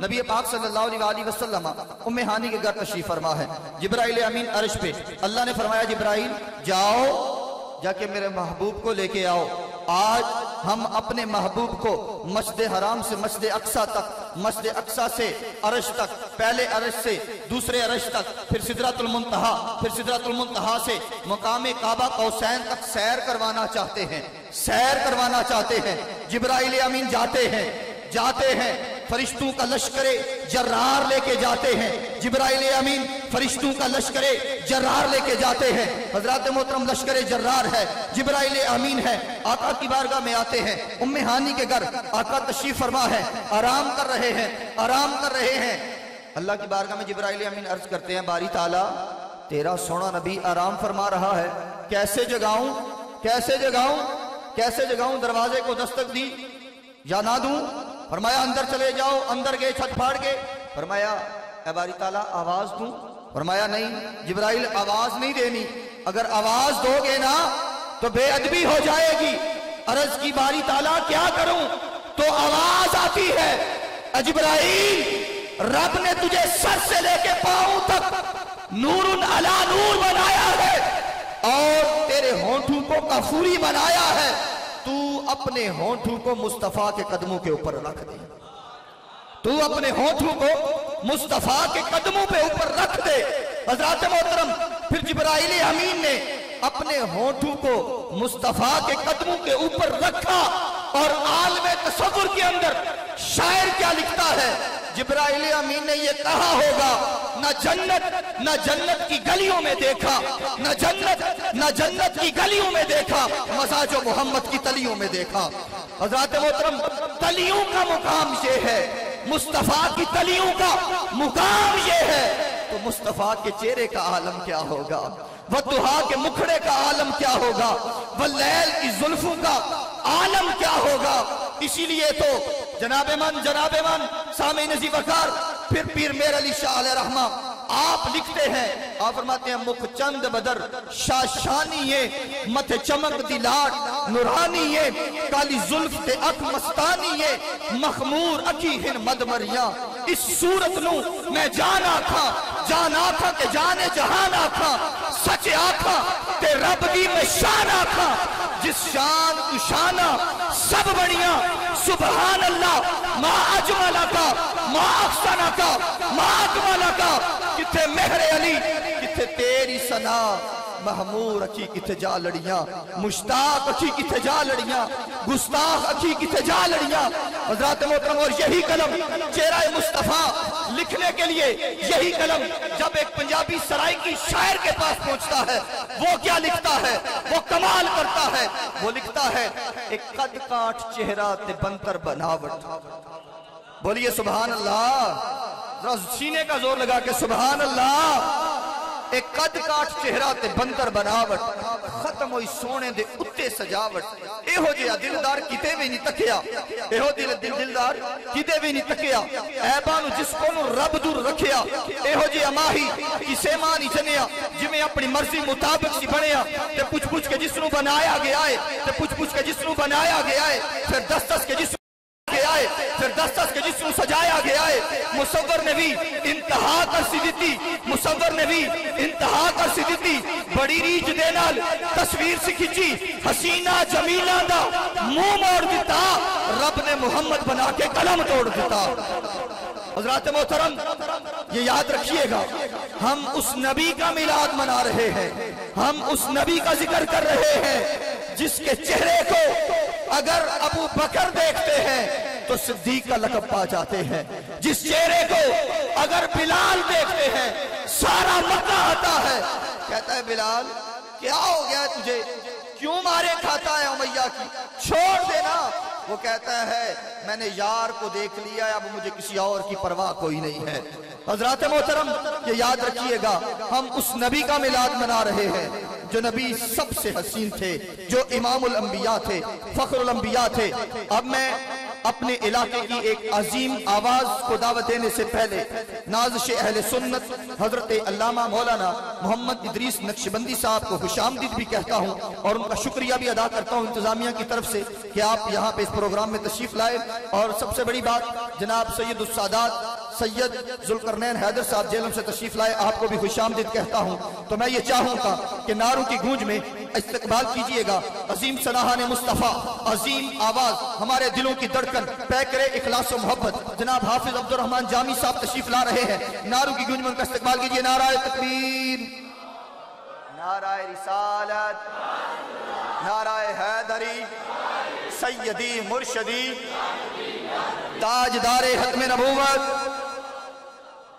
नबी पाक सल्लल्लाहु अलैहि वसल्लम उम्मे हानी के घर तशरीफ़ फरमा है। जिब्राइल अमीन अर्श पे अल्लाह ने फरमाया, जिब्राइल, जाओ, जाके मेरे महबूब को लेके आओ। आज हम अपने महबूब को मस्जिद हराम से मस्जिद अक्सा तक, मस्जिद अक्सा से अरश तक, पहले अरश से दूसरे अरश तक, फिर सिदरतुल मुंतहा, फिर सिदरतुल मुंतहा से मकाम काबा कौसैन तक सैर करवाना चाहते हैं, सैर करवाना चाहते हैं। जिब्राइल अमीन जाते हैं जाते हैं। फरिश्तों का लश्कर जर्रार लेके जाते हैं। जिब्राइल अमीन फरिश्तों का लश्कर जर्रार लेके जाते हैं। हज़रत मोहतरम लश्कर जर्रार है, जिब्राइल अमीन है, आका की बारगाह में आते हैं। उम्मे हानी के घर आका तशरीफ़ फरमा है, आराम कर रहे हैं, आराम कर रहे हैं। अल्लाह की बारगाह में जिब्राइल अमीन अर्ज़ करते हैं, बारी ताला, तेरा सोना नबी आराम फरमा रहा है। कैसे जगाऊं? कैसे जगाऊं? कैसे जगाऊं? दरवाजे को दस्तक दी, या ना दूँ? फरमाया, अंदर चले जाओ, अंदर गए, छत फाड़ के। फरमाया बारी ताला, आवाज़ दूँ? फरमाया, नहीं, जिब्राइल, आवाज़ नहीं देनी। अगर आवाज़ दोगे ना तो बेअदबी हो जाएगी। अरज की बारी ताला, क्या करूँ? तो आवाज़ आती है अजब्राइल रब ने तुझे सर से लेके पाँव तक नूर अला नूर बनाया है और तेरे होठों को कफूरी बनाया है। अपने होठों को मुस्तफ़ा के कदमों के ऊपर रख दे। तू अपने होठों को मुस्तफ़ा के कदमों पे ऊपर रख दे। हज़रत मोहतरम, फिर जिब्राइल अमीन ने अपने होठों को मुस्तफ़ा के कदमों के ऊपर रखा और आलम तस्वुर के अंदर शायर क्या लिखता है? जिब्राइल अमीन ने यह कहा होगा न जन्नत न जन्नत की गलियों में देखा। न जन्नत न जन्नत की गलियों में देखा। मज़ा जो मोहम्मद की तलियों में देखा। हज़रत मोहतरम, तलियों का मुकाम ये है। मुस्तफ़ा की तलियों का मुकाम ये है। तो मुस्तफ़ा के चेहरे का आलम क्या होगा? वह दुहा के मुखड़े का आलम क्या होगा? वह लैल की जुल्फों का आलम क्या होगा? इसीलिए तो जनाबे मन जनाबे मन, सामी नजीब फिर पीर मेर अली शाह आप लिखते हैं, आप फरमाते हैं, मुख चंद बदर शाशानी ये, मथ चमक दी लाट, नुरानी ये, काली जुल्फ ते अख मस्तानी ये, मखमूर अखी हिन मदमरिया। इस सूरत नु मैं जान आखा जान आखा के जाने जहान आखा, सच आखा। रब की मैं शान आखा, जिस शान उशाना सब बढ़िया। सुबहान अल्लाह माँ अजमाला का, माँ अफसाना का, माँ अजमाला का कितने मेहरे अली कितने तेरी सना। महमूर अखी किथे जा लड़िया, मुश्ताक अखी किथे जा लड़िया, गुस्ताख अखी किथे जा लड़िया। हज़रत मोहतरम, और यही कलम चेहरा मुस्तफ़ा लिखने के लिए यही कलम जब एक पंजाबी सराय की शायर के पास पहुँचता है, वो क्या लिखता है? वो कमाल करता है। वो लिखता है, एक कद काठ चेहरा ते बंतर बनावट। बोलिए सुबहान अल्लाह। सीने का ज़ोर लगा के सुबहान अल्लाह। एक कद काठ चेहरा ते बंदर बनावट, खत्म हुई सोने दे उत्ते सजावट। एहो जिहा दिलदार किते भी नहीं तकिया एहो दिल दिल दिलदार किते भी नहीं तकिया ऐबा नु जिस को रब दूर रखिया एहो जिहा माही किसे माँ नहीं जनिया जिवें अपनी मर्ज़ी मुताबिक सी बनया ते पुछ पुछ के जिसनु बनाया गया है, ते पुछ पुछ के जिसनु बनाया गया है, फिर दस दस के जिस है, फिर दस दस के जिसम सजाया गया है मुसवर ने भी इंतहा कर सी मुसवर ने भी इंतहा कर सी बड़ी रीच दे तस्वीर सी खिंची, हसीना जमीला दा मुँह मोड़ दिता, रब ने मोहम्मद बना के कलम तोड़ दिता। हज़रत मोहतरम, ये याद रखिएगा, हम उस नबी का मिलाद मना रहे हैं, हम उस नबी का ज़िक्र कर रहे हैं, जिसके चेहरे को अगर अबू बकर देखते हैं तो सिद्दीक का लकब पा जाते हैं। जिस चेहरे को अगर बिलाल देखते हैं, सारा मक्का आता है। कहता है, बिलाल, क्या हो गया तुझे? क्यों मारे खाता है उमैया की? छोड़ देना। वो कहता है, मैंने यार को देख लिया अब मुझे किसी और की परवाह कोई नहीं है। हज़रत मोहतरम, ये याद रखिएगा, हम उस नबी का मिलाद मना रहे हैं, जो नबी सबसे हसीन थे, जो इमामुल अंबिया थे, फखरुल अंबिया थे। अब मैं अपने इलाके की एक अजीम आवाज़ को दावत देने से पहले नाजश अहल सुन्नत हज़रत अल्लामा मौलाना मोहम्मद इदरीस नक्शबंदी साहब को खुशामदीद भी कहता हूँ और उनका शुक्रिया भी अदा करता हूँ इंतजामिया की तरफ़ से कि आप यहाँ पे इस प्रोग्राम में तशरीफ़ लाए। और सबसे बड़ी बात जनाब सैयद सादात सैयद जुलकरनैन हैदर साहब जेलम से तशरीफ़ लाए, आपको भी खुशामदीद कहता हूँ। तो मैं ये चाहूँगा कि नारों की गूंज में इस्तेकबाल कीजिएगा। अजीम सलाहान मुस्तफ़ा, अजीम आवाज़ हमारे दिलों की धड़कन, पैकरे, इखलास मोहब्बत। जनाब हाफिज अब्दुलरहमान जामी साहब तशरीफ़ ला रहे हैं। नारों की गूंज में उनका इस्तेकबाल कीजिए, नाराय तकबीर। नाराय रिसालत। नाराय हैदरी। सैयदी मुर्शदी। ताजदारे हतम नबूवत।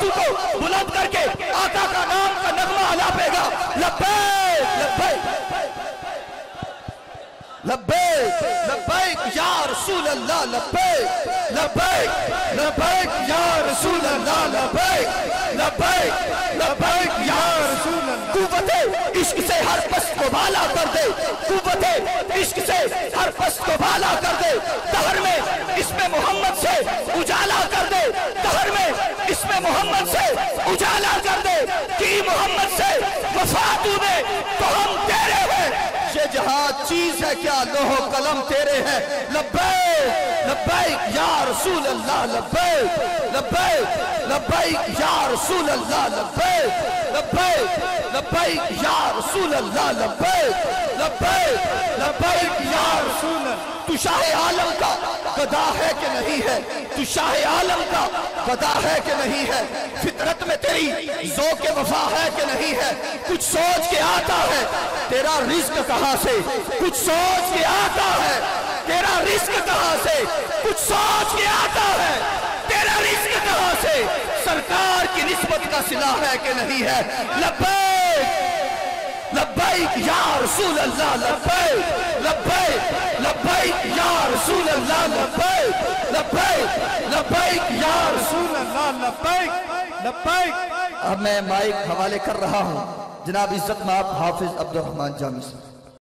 दोनों को बुलंद करके आका का नाम का नगमा अलापेगा। लब्बैक लब्बैक। लब्बैक लब्बैक या रसूल अल्लाह लब्बैक। लब्बैक लब्बैक या रसूल अल्लाह लब्बैक। लब्बैक लब्बैक या रसूल कुव्वते इश्क से हर पस्त को भाला कर दे। कुव्वते इश्क से हर पस्त को भाला मोहम्मद से उजाला कर दे कि मोहम्मद से वफा तूने तो हम तेरे हैं। ये जहाँ चीज़ है क्या? लोहो कलम तेरे हैं। लब्बैक लब्बैक, या रसूल अल्लाह लब्बैक लब्बैक लब्बैक, या रसूल अल्लाह लब्बैक लब्बैक लब्बैक, या रसूल अल्लाह लब्बैक लब्बैक लब्बैक, या शाह आलम का गदा है कि नहीं है? तू शाह आलम का गदा है कि नहीं है? फितरत में तेरी जो के वफा है कि नहीं है? कुछ सोच के आता है, तेरा रिस्क कहाँ से? कुछ सोच के आता है, तेरा रिस्क कहाँ से? कुछ सोच के आता है, तेरा रिस्क कहाँ से? सरकार की निस्बत का सिला है कि नहीं है? लब्बैक लब्बैक या रसूल अल्लाह लब्बैक। अब मैं माइक हवाले कर रहा हूँ। जनाब इज़्ज़त में आप हाफिज अब्दुलरहमान जामी साहब